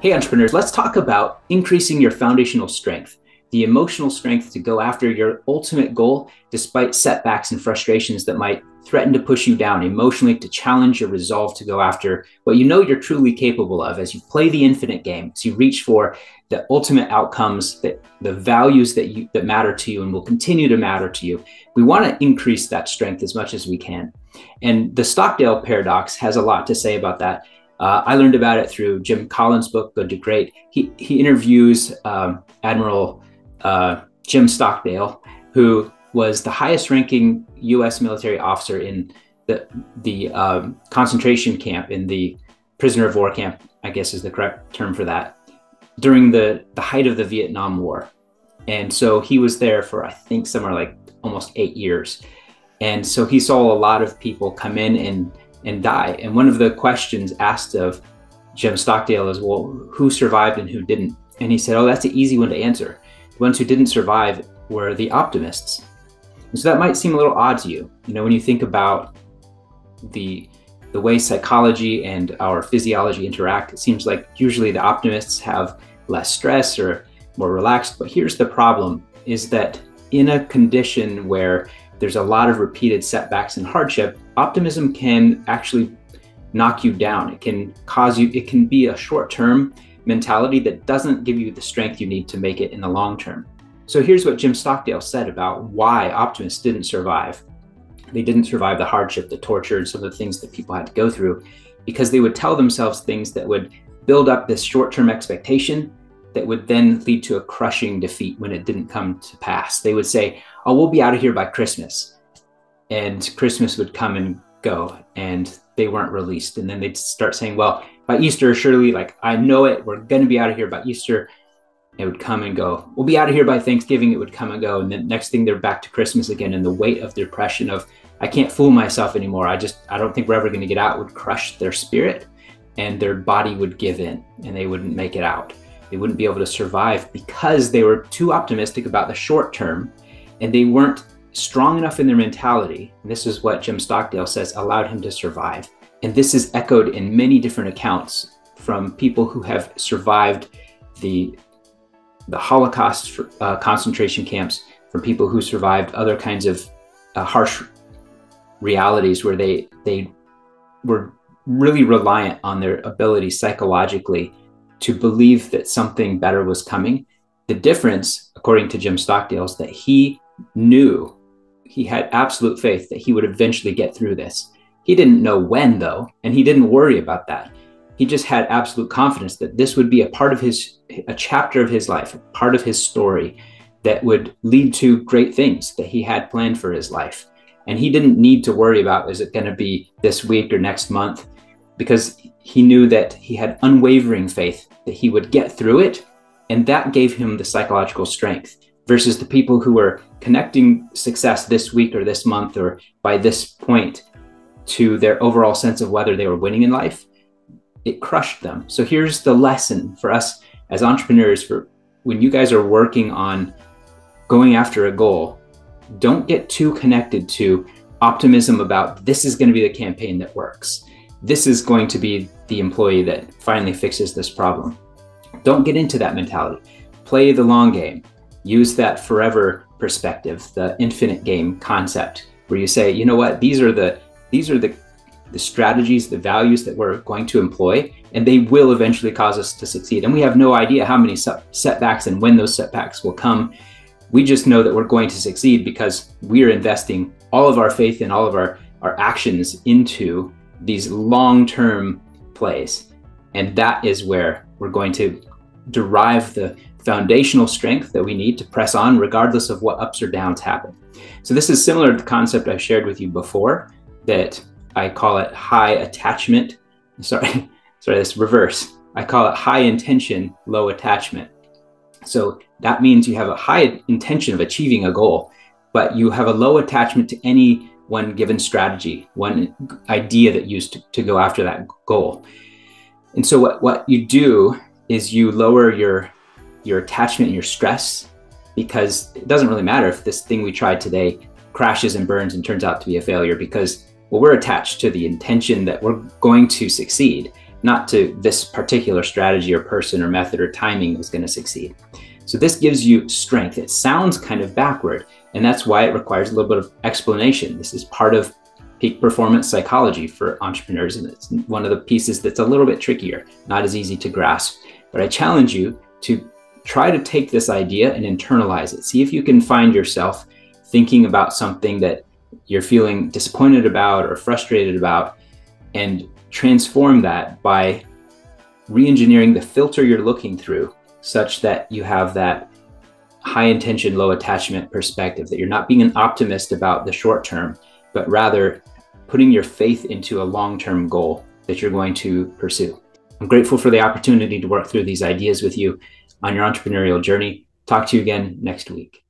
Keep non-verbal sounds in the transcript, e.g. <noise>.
Hey, entrepreneurs, let's talk about increasing your foundational strength, the emotional strength to go after your ultimate goal despite setbacks and frustrations that might threaten to push you down emotionally, to challenge your resolve to go after what you know you're truly capable of as you play the infinite game, as you reach for the ultimate outcomes, that the values that you that matter to you and will continue to matter to you. We want to increase that strength as much as we can. And the Stockdale paradox has a lot to say about that. Uh, I learned about it through Jim Collins' book, Good to Great. He, he interviews um, Admiral uh, Jim Stockdale, who was the highest ranking US military officer in the, the um, concentration camp, in the prisoner of war camp, I guess is the correct term for that, during the, the height of the Vietnam War. And so he was there for, I think, somewhere like almost eight years. And so he saw a lot of people come in and and die. And one of the questions asked of Jim Stockdale is, well, who survived and who didn't? And he said, oh, that's an easy one to answer. The ones who didn't survive were the optimists. And so that might seem a little odd to you. You know, when you think about the the way psychology and our physiology interact, it seems like usually the optimists have less stress or more relaxed. But here's the problem is that in a condition where there's a lot of repeated setbacks and hardship, optimism can actually knock you down. It can cause you, it can be a short term mentality that doesn't give you the strength you need to make it in the long term. So here's what Jim Stockdale said about why optimists didn't survive. They didn't survive the hardship, the torture, and some of the things that people had to go through because they would tell themselves things that would build up this short term expectation that would then lead to a crushing defeat when it didn't come to pass. They would say, Oh, we'll be out of here by Christmas. And Christmas would come and go, and they weren't released. And then they'd start saying, Well, by Easter, surely, like, I know it, we're going to be out of here by Easter. It would come and go. We'll be out of here by Thanksgiving. It would come and go. And then next thing they're back to Christmas again. And the weight of depression of, I can't fool myself anymore. I just, I don't think we're ever going to get out would crush their spirit and their body would give in and they wouldn't make it out they wouldn't be able to survive because they were too optimistic about the short term and they weren't strong enough in their mentality. And this is what Jim Stockdale says allowed him to survive. And this is echoed in many different accounts from people who have survived the, the Holocaust uh, concentration camps, from people who survived other kinds of uh, harsh realities where they, they were really reliant on their ability psychologically to believe that something better was coming. The difference, according to Jim Stockdale, is that he knew he had absolute faith that he would eventually get through this. He didn't know when, though, and he didn't worry about that. He just had absolute confidence that this would be a part of his, a chapter of his life, part of his story that would lead to great things that he had planned for his life. And he didn't need to worry about is it going to be this week or next month? Because he knew that he had unwavering faith that he would get through it. And that gave him the psychological strength versus the people who were connecting success this week or this month or by this point to their overall sense of whether they were winning in life. It crushed them. So here's the lesson for us as entrepreneurs for when you guys are working on going after a goal, don't get too connected to optimism about this is going to be the campaign that works this is going to be the employee that finally fixes this problem. Don't get into that mentality. Play the long game. Use that forever perspective, the infinite game concept, where you say, you know what, these are the these are the the strategies, the values that we're going to employ, and they will eventually cause us to succeed. And we have no idea how many setbacks and when those setbacks will come. We just know that we're going to succeed because we are investing all of our faith and all of our, our actions into these long term plays. And that is where we're going to derive the foundational strength that we need to press on, regardless of what ups or downs happen. So, this is similar to the concept I shared with you before that I call it high attachment. <laughs> Sorry, sorry, this reverse. I call it high intention, low attachment. So that means you have a high intention of achieving a goal, but you have a low attachment to any one given strategy, one idea that used to, to go after that goal. And so what, what you do is you lower your your attachment and your stress because it doesn't really matter if this thing we tried today crashes and burns and turns out to be a failure because well we're attached to the intention that we're going to succeed not to this particular strategy or person or method or timing is going to succeed. So this gives you strength. It sounds kind of backward, and that's why it requires a little bit of explanation. This is part of peak performance psychology for entrepreneurs, and it's one of the pieces that's a little bit trickier, not as easy to grasp. But I challenge you to try to take this idea and internalize it. See if you can find yourself thinking about something that you're feeling disappointed about or frustrated about and transform that by re-engineering the filter you're looking through such that you have that high intention low attachment perspective that you're not being an optimist about the short term but rather putting your faith into a long-term goal that you're going to pursue. I'm grateful for the opportunity to work through these ideas with you on your entrepreneurial journey. Talk to you again next week